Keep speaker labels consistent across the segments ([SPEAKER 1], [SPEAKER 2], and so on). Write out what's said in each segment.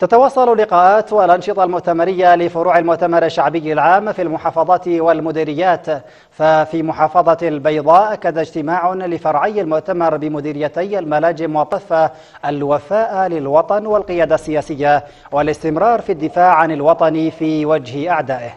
[SPEAKER 1] تتواصل لقاءات والأنشطة المؤتمرية لفروع المؤتمر الشعبي العام في المحافظات والمديريات. ففي محافظة البيضاء أكد اجتماع لفرعي المؤتمر بمديريتي الملاجم والطفة الوفاء للوطن والقيادة السياسية والاستمرار في الدفاع عن الوطن في وجه أعدائه.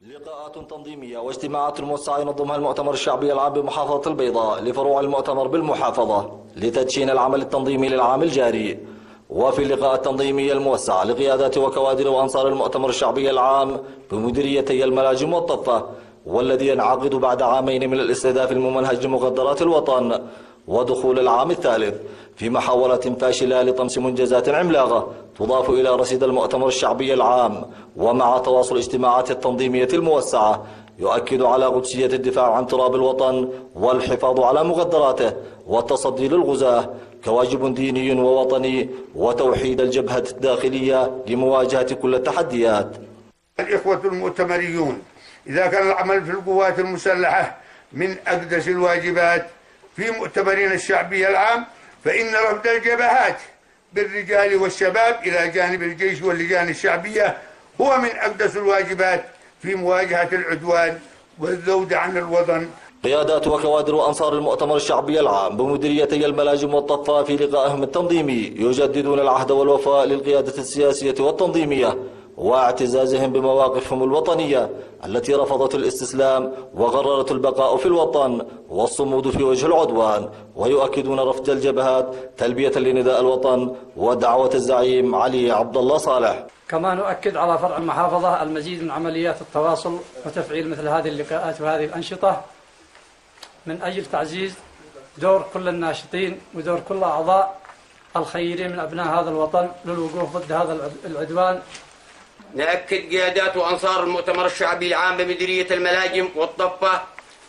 [SPEAKER 2] لقاءات تنظيمية واجتماعات موسعة ينظمها المؤتمر الشعبي العام بمحافظة البيضاء لفروع المؤتمر بالمحافظة لتدشين العمل التنظيمي للعام الجاري. وفي اللقاء التنظيمي الموسع لقيادات وكوادر وأنصار المؤتمر الشعبي العام بمديريتي الملاجم والطفة والذي ينعقد بعد عامين من الاستهداف الممنهج لمخدرات الوطن ودخول العام الثالث في محاولة فاشلة لطمس منجزات عملاقة تضاف إلى رصيد المؤتمر الشعبي العام ومع تواصل اجتماعات التنظيمية الموسعة يؤكد على قدسية الدفاع عن تراب الوطن والحفاظ على مقدراته والتصدي للغزاة كواجب ديني ووطني وتوحيد الجبهة الداخلية لمواجهة كل التحديات.
[SPEAKER 3] الإخوة المؤتمريون إذا كان العمل في القوات المسلحة من أقدس الواجبات في مؤتمرنا الشعبي العام فإن رفض الجبهات بالرجال والشباب إلى جانب الجيش واللجان الشعبية هو من أقدس الواجبات في مواجهة العدوان والذود عن الوطن
[SPEAKER 2] قيادات وكوادر وأنصار المؤتمر الشعبي العام بمديريتي الملاجم والطفة في لقائهم التنظيمي يجددون العهد والوفاء للقيادة السياسية والتنظيمية واعتزازهم بمواقفهم الوطنية التي رفضت الاستسلام وقررت البقاء في الوطن والصمود في وجه العدوان ويؤكدون رفض الجبهات تلبية لنداء الوطن ودعوة الزعيم علي عبد الله صالح.
[SPEAKER 4] كما نؤكد على فرع المحافظة المزيد من عمليات التواصل وتفعيل مثل هذه اللقاءات وهذه الأنشطة من أجل تعزيز دور كل الناشطين ودور كل أعضاء الخيرين من أبناء هذا الوطن للوقوف ضد هذا العدوان.
[SPEAKER 5] نأكد قيادات وأنصار المؤتمر الشعبي العام بمديرية الملاجم والضفة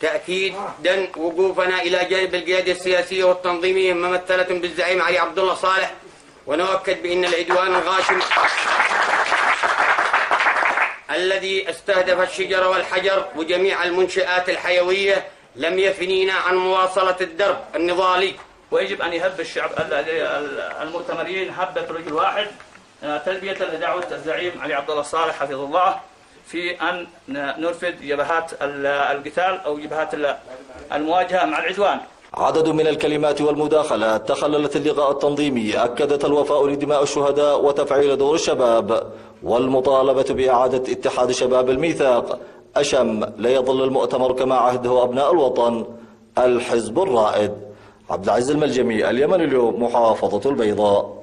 [SPEAKER 5] تأكيدا وقوفنا إلى جانب القيادة السياسية والتنظيمية ممثلة بالزعيم علي عبد الله صالح ونؤكد بأن العدوان الغاشم الذي استهدف الشجر والحجر وجميع المنشآت الحيوية لم يفنينا عن مواصلة الدرب النضالي.
[SPEAKER 6] ويجب أن يهب الشعب المؤتمرين هبة رجل واحد تلبية لدعوة الزعيم علي عبد الله الصالح حفظه الله في أن نرفد جبهات القتال أو جبهات المواجهة مع العدوان.
[SPEAKER 2] عدد من الكلمات والمداخلات تخللت اللقاء التنظيمي أكدت الوفاء لدماء الشهداء وتفعيل دور الشباب والمطالبة بإعادة اتحاد شباب الميثاق أشم لا يظل المؤتمر كما عهده أبناء الوطن الحزب الرائد. عبد العزيز الملجمي اليمن اليوم محافظة البيضاء.